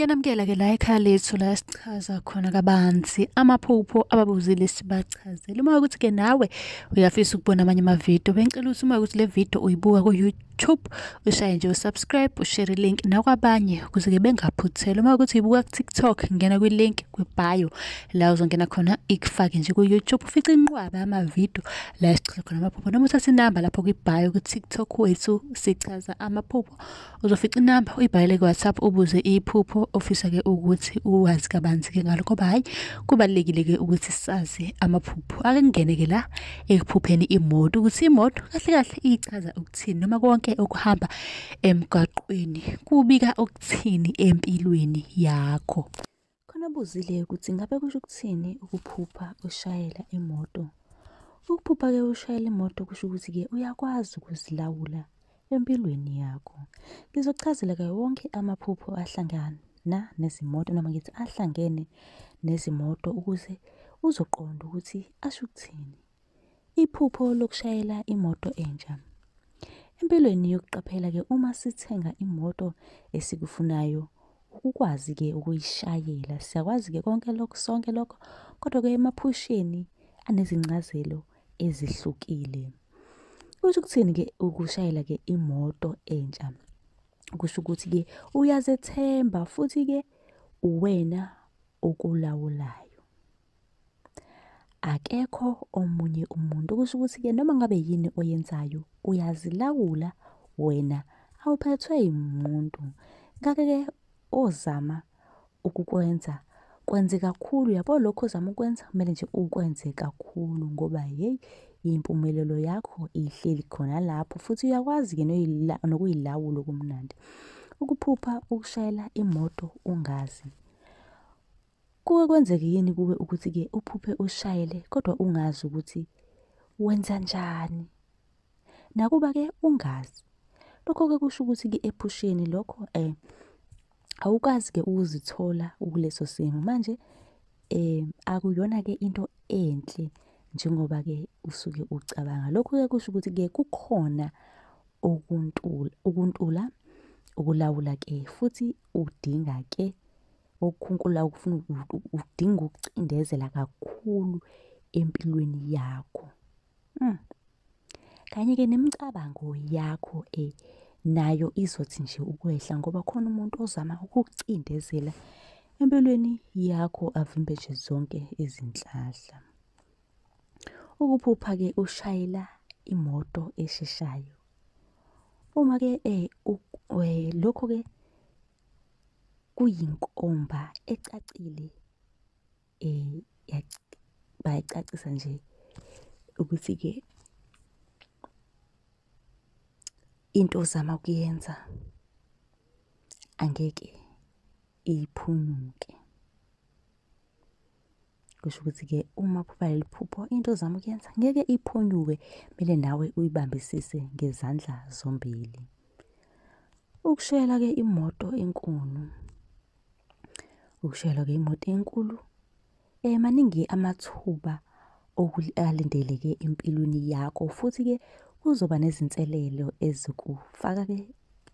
Ngiyanamukela-ke la ekhaya lethu la esichaza khona kabanzi amaphupho ababuzile sibachazele. Uma ukuthi-ke nawe uyafisa ukubona amanye amavidiyo, bengicela ukuthi uma ukuthi le video uyibuka ku-YouTube, ushaye nje u-subscribe, ushare ilink nakwabanye ukuze-ke bengaphuthelwa. Uma ukuthi uyibuka ku-TikTok, ngena kwilink kwi-bio la uzongena khona ikufake nje ku-YouTube, ufice inqwaba yamavidiyo la esichaza khona amaphupho. Noma uthathe inamba lapho kwi-bio ku-TikTok wethu sichaza amaphupho, uzofica inamba uyibhalele ku-WhatsApp ubuze iphupho ofisa-ke ukuthi uwazi kabanzi-ke ngalo ngoba hhayi kubalulekile-ke ukuthi sazi amaphupho. Ake ngingene-ke la ekuphupheni imoto ukuthi imoto kahle kahle ichaza ukuthini noma konke okuhamba emgwaqweni kubika ukuthini empilweni yakho. Khona buzile ukuthi ngabe kusho ukuthini ukuphupha ushayela imoto. Ukuphupha-ke ushayela imoto kusho ukuthi-ke uyakwazi ukuzilawula empilweni yakho. Ngizokuchazela-ke wonke amaphupho ahlangana nezimoto noma ngithi ahlangene nezimoto ukuze uzoqonda ukuthi asho ukuthini. Iphupho lokushayela imoto entsha. Empilweni yokuqaphela-ke uma sithenga imoto esikufunayo ukwazi-ke ukuyishayela. Siyakwazi-ke konke lokho sonke lokho kodwa-ke emaphusheni anezincazelo ezihlukile. Kusho ukuthini-ke ukushayela-ke imoto entsha? Kusho ukuthi-ke uyazethemba futhi-ke uwena okulawulayo. Akekho omunye umuntu. Kusho ukuthi-ke noma ngabe yini oyenzayo uyazilawula wena awuphethwe yimuntu. Ngakho-ke ozama ukukwenza kwenze kakhulu yabo lokhu ozama ukwenza kumele nje ukwenze kakhulu ngoba hheyi impumelelo yakho ihleli khona lapho futhi uyakwazi-ke nokuyilawula okumnandi. Ukuphupha ukushayela imoto ungazi. Kuke kwenzeke yini kuwe ukuthi-ke uphuphe ushayele kodwa ungazi ukuthi wenzanjani? Nakuba-ke ungazi. Lokho-ke kusho ukuthi-ke ephusheni lokho awukazi-ke ukuzithola ukuleso simo. Manje akuyona-ke into enhle njengoba-ke usuke ucabanga. Lokhu-ke kusho ukuthi-ke kukhona ukuntula, ukulawula-ke futhi udinga-ke okukhunkula ukufuna udinga ukucindezela kakhulu empilweni yakho. Kanye-ke nemicabango yakho nayo izothi nje ukwehla ngoba khona umuntu ozama ukukucindezela empilweni yakho avimbe nje zonke izinhlahla. Ukuphupha-ke ushayela imoto esheshayo. Uma-ke lokho-ke kuyinkomba ecacile bayicacisa nje ukuthi-ke into ozama ukuyenza angeke iphunyuke. Kusho ukuthi-ke uma uphupha leli phupho into ozama ukuyenza ngeke iphunyuke, kumele nawe uyibambisise ngezandla zombili. Ukushayela-ke imoto enkulu. Ukushayela-ke imoto enkulu maningi amathuba alindeleke empilweni yakho futhi-ke kuzoba nezinselelo ezikufaka-ke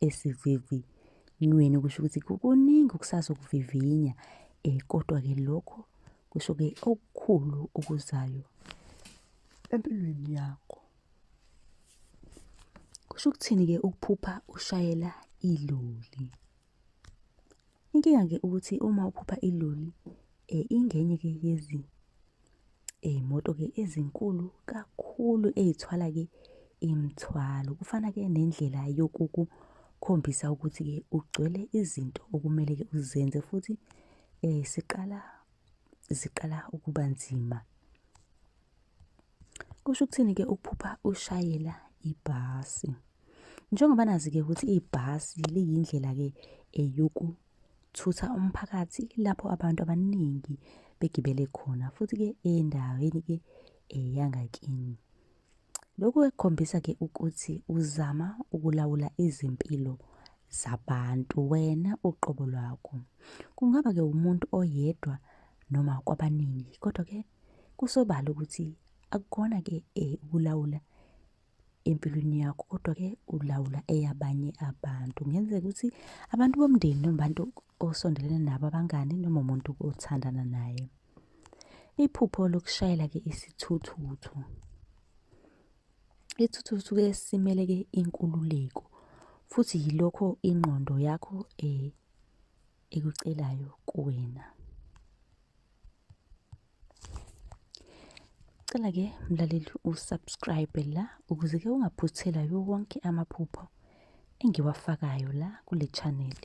esivivinyweni. Kusho ukuthi kuningi okusazokuvivinya kodwa-ke lokho kusho-ke okukhulu okuzayo empilweni yakho. Kusho ukuthini-ke ukuphupha ushayela iloli? Inkinga-ke ukuthi uma uphupha iloli ingenye-ke yezimoto-ke ezinkulu kakhulu ey'thwala-ke imithwalo. Kufana-ke nendlela yokukukhombisa ukuthi-ke ugcwele izinto okumele-ke uzenze futhi siqala ziqala ukuba nzima. Kusho ukuthini-ke ukuphupha ushayela ibhasi? Njengoba nazi-ke ukuthi ibhasi liyindlela-ke yokuthutha umphakathi lapho abantu abaningi begibele khona futhi-ke endaweni-ke yangakini. Lokhu-ke kukhombisa-ke ukuthi uzama ukulawula izimpilo zabantu wena uqobo lwakho. Kungaba-ke umuntu oyedwa noma kwabaningi kodwa-ke kusobala ukuthi akukona-ke ukulawula empilweni yakho kodwa-ke ulawula eyabanye abantu. Kungenzeka ukuthi abantu bomndeni noma abantu osondelene nabo, abangani noma umuntu othandana naye. Iphupho lokushayela-ke isithuthuthu. Isithuthuthu-ke simele-ke inkululeko futhi yilokho ingqondo yakho ekucelayo kuwena. Cela-ke mlaleli u-subscribe la ukuze-ke ungaphuthelwa yiwo wonke amaphupho engiwafakayo la kule channel.